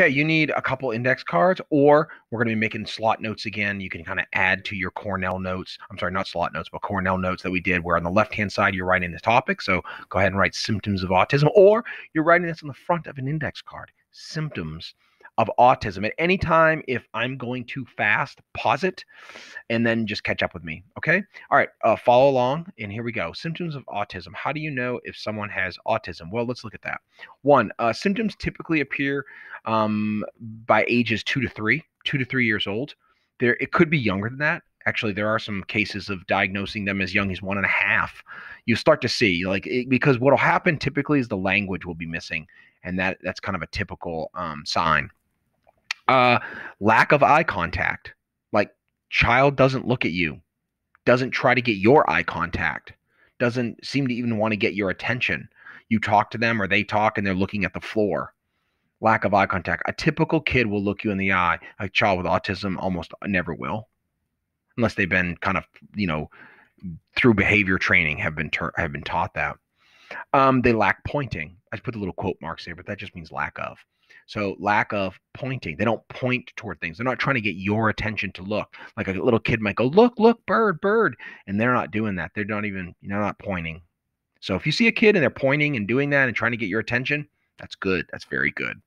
Okay, you need a couple index cards, or we're going to be making slot notes again. You can kind of add to your Cornell notes. I'm sorry, not slot notes, but Cornell notes that we did, where on the left hand side you're writing the topic. So go ahead and write symptoms of autism, or you're writing this on the front of an index card symptoms of autism. At any time, if I'm going too fast, pause it and then just catch up with me. Okay. All right. Uh, follow along. And here we go. Symptoms of autism. How do you know if someone has autism? Well, let's look at that. One, uh, symptoms typically appear um, by ages two to three, two to three years old. There, it could be younger than that. Actually, there are some cases of diagnosing them as young as one and a half. You start to see, like, it, because what will happen typically is the language will be missing, and that that's kind of a typical um, sign. Uh, lack of eye contact. Like child doesn't look at you, doesn't try to get your eye contact, doesn't seem to even want to get your attention. You talk to them or they talk and they're looking at the floor. Lack of eye contact. A typical kid will look you in the eye. A child with autism almost never will, unless they've been kind of, you know, through behavior training have been ter- have been taught that. Um, they lack pointing. I put the little quote marks there, but that just means lack of. So lack of pointing. They don't point toward things. They're not trying to get your attention to look. Like a little kid might go, look, look, bird, bird. And they're not doing that. They're not even, you know, not pointing. So if you see a kid and they're pointing and doing that and trying to get your attention, that's good. That's very good.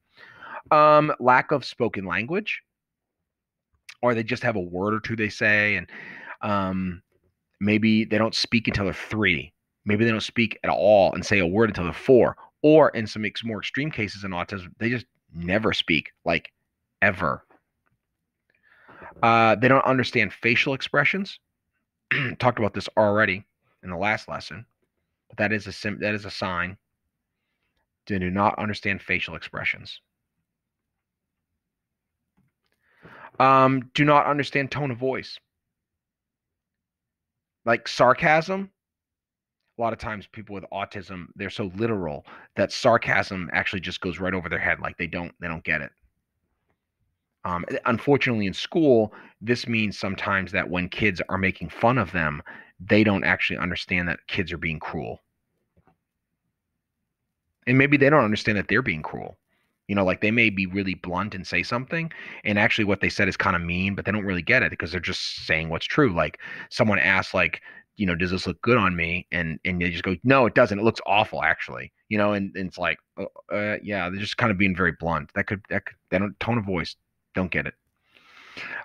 Um, lack of spoken language. Or they just have a word or two they say, and um, maybe they don't speak until they're three. Maybe they don't speak at all and say a word until they're four. Or in some more extreme cases in autism, they just never speak, like ever. Uh, they don't understand facial expressions. Talked about this already in the last lesson, but that is a sim- that is a sign. They do not understand facial expressions. Um, do not understand tone of voice. Like sarcasm, a lot of times people with autism they're so literal that sarcasm actually just goes right over their head like they don't they don't get it. Um, eh, unfortunately in school this means sometimes that when kids are making fun of them they don't actually understand that kids are being cruel. And maybe they don't understand that they're being cruel. You know like they may be really blunt and say something and actually what they said is kind of mean but they don't really get it because they're just saying what's true. Like someone asked like you know, does this look good on me? And and they just go, no, it doesn't. It looks awful, actually. You know, and, and it's like, uh, uh, yeah, they're just kind of being very blunt. That could that could, don't tone of voice, don't get it.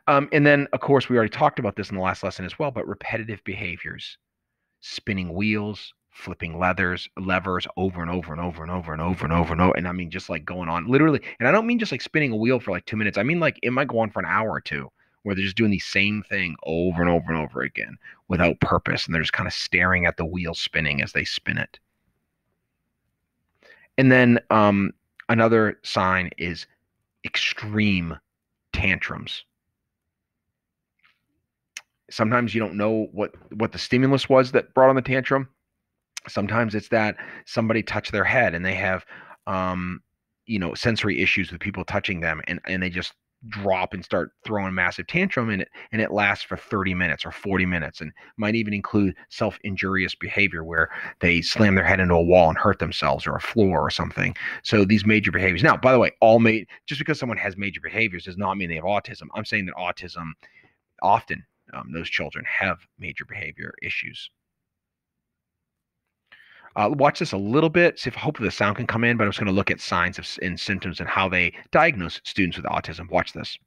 Um, and then of course we already talked about this in the last lesson as well, but repetitive behaviors, spinning wheels, flipping leathers, levers over and over and over and over and over and over and over. And I mean, just like going on literally. And I don't mean just like spinning a wheel for like two minutes. I mean like it might go on for an hour or two where they're just doing the same thing over and over and over again without purpose. And they're just kind of staring at the wheel spinning as they spin it. And then um, another sign is extreme tantrums. Sometimes you don't know what what the stimulus was that brought on the tantrum. Sometimes it's that somebody touched their head and they have um, you know sensory issues with people touching them and and they just drop and start throwing massive tantrum in it and it lasts for 30 minutes or 40 minutes and might even include self-injurious behavior where they slam their head into a wall and hurt themselves or a floor or something. So these major behaviors now by the way all made just because someone has major behaviors does not mean they have autism. I'm saying that autism often um, those children have major behavior issues uh, watch this a little bit, see if hopefully the sound can come in, but I'm just going to look at signs of, and symptoms and how they diagnose students with autism. Watch this.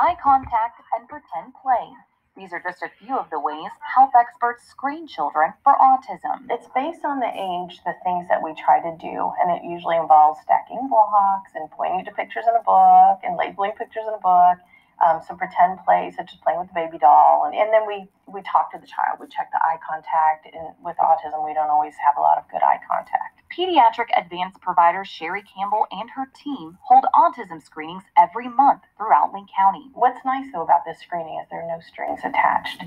Eye contact and pretend play. These are just a few of the ways health experts screen children for autism. It's based on the age, the things that we try to do, and it usually involves stacking blocks and pointing to pictures in a book and labeling pictures in a book. Um, some pretend play, such as playing with the baby doll, and, and then we we talk to the child. We check the eye contact, and with autism, we don't always have a lot of good eye contact. Pediatric advanced provider Sherry Campbell and her team hold autism screenings every month throughout Lee County. What's nice though about this screening is there are no strings attached.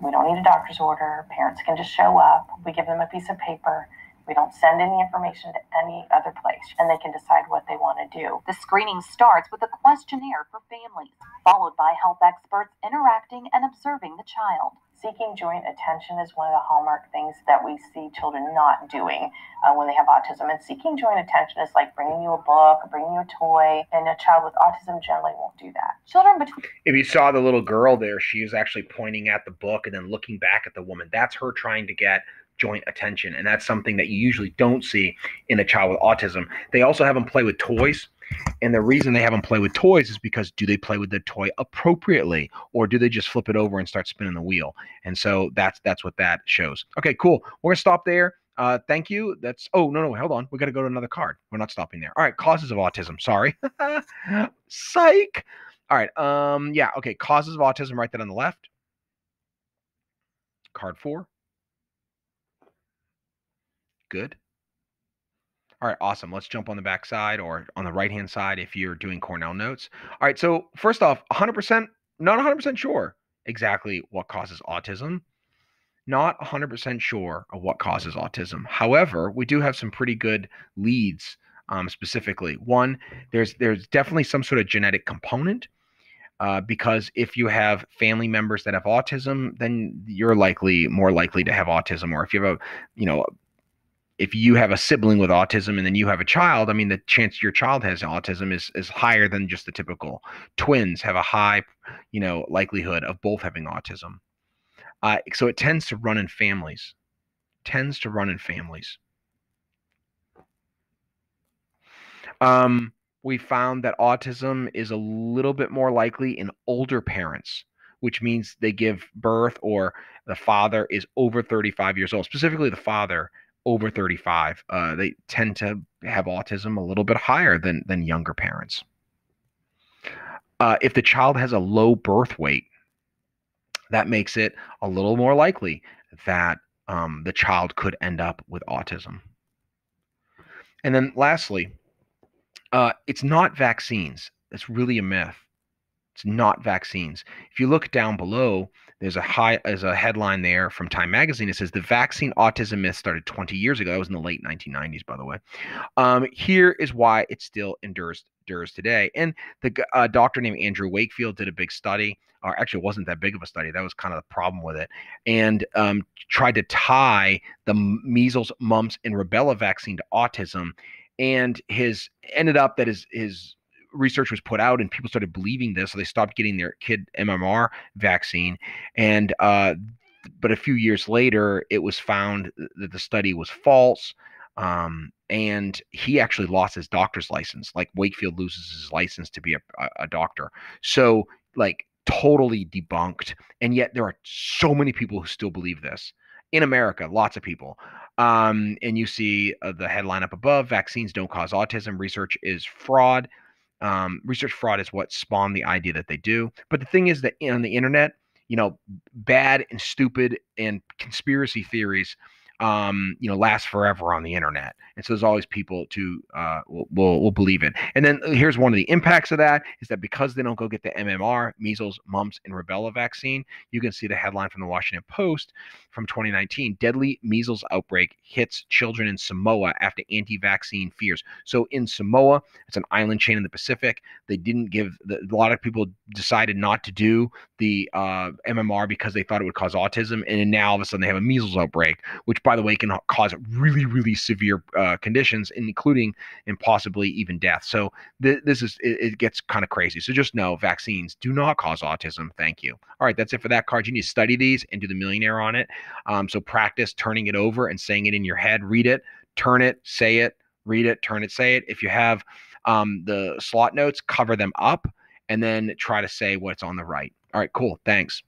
We don't need a doctor's order. Parents can just show up. We give them a piece of paper. We don't send any information to any other place, and they can decide what they want to do. The screening starts with a questionnaire for families, followed by health experts interacting and observing the child. Seeking joint attention is one of the hallmark things that we see children not doing uh, when they have autism. And seeking joint attention is like bringing you a book, bringing you a toy, and a child with autism generally won't do that. Children between If you saw the little girl there, she was actually pointing at the book and then looking back at the woman. That's her trying to get joint attention. And that's something that you usually don't see in a child with autism. They also have them play with toys. And the reason they have them play with toys is because do they play with the toy appropriately or do they just flip it over and start spinning the wheel? And so that's that's what that shows. Okay, cool. We're gonna stop there. Uh, thank you. That's oh no no hold on. We got to go to another card. We're not stopping there. All right, causes of autism. Sorry, psych. All right. Um. Yeah. Okay. Causes of autism. Right there on the left. Card four. Good. All right, awesome. Let's jump on the back side or on the right hand side if you're doing Cornell notes. All right, so first off, 100%, not 100% sure exactly what causes autism. Not 100% sure of what causes autism. However, we do have some pretty good leads um, specifically. One, there's there's definitely some sort of genetic component. Uh, because if you have family members that have autism, then you're likely more likely to have autism. Or if you have a, you know, if you have a sibling with autism and then you have a child, I mean, the chance your child has autism is is higher than just the typical. Twins have a high, you know, likelihood of both having autism. Uh, so it tends to run in families. Tends to run in families. Um, we found that autism is a little bit more likely in older parents, which means they give birth or the father is over 35 years old. Specifically, the father over 35, uh, they tend to have autism a little bit higher than than younger parents. Uh, if the child has a low birth weight, that makes it a little more likely that um, the child could end up with autism. And then lastly, uh, it's not vaccines. It's really a myth. It's not vaccines. If you look down below, there's a high as a headline there from Time Magazine. It says the vaccine autism myth started 20 years ago. That was in the late 1990s, by the way. Um, here is why it still endures endures today. And the uh, doctor named Andrew Wakefield did a big study, or actually, it wasn't that big of a study. That was kind of the problem with it, and um, tried to tie the measles, mumps, and rubella vaccine to autism. And his ended up that his his research was put out and people started believing this so they stopped getting their kid mmr vaccine and uh, but a few years later it was found that the study was false um, and he actually lost his doctor's license like wakefield loses his license to be a, a doctor. So like totally debunked and yet there are so many people who still believe this. In america lots of people. Um, and you see uh, the headline up above vaccines don't cause autism. Research is fraud um, research fraud is what spawned the idea that they do. But the thing is that on the internet, you know, bad and stupid and conspiracy theories um, you know, last forever on the internet. And so there's always people to uh, will, will, will believe it. And then uh, here's one of the impacts of that is that because they don't go get the MMR, measles, mumps, and rubella vaccine, you can see the headline from the Washington Post from 2019: deadly measles outbreak hits children in Samoa after anti-vaccine fears. So in Samoa, it's an island chain in the Pacific. They didn't give the, a lot of people decided not to do the uh, MMR because they thought it would cause autism, and now all of a sudden they have a measles outbreak, which by the way, can cause really, really severe uh, conditions, including and possibly even death. So th- this is it, it gets kind of crazy. So just know vaccines do not cause autism. Thank you. All right, that's it for that card. You need to study these and do the millionaire on it. Um, so practice turning it over and saying it in your head. Read it, turn it, say it, read it, turn it, say it. If you have um, the slot notes, cover them up and then try to say what's on the right. All right, cool. Thanks.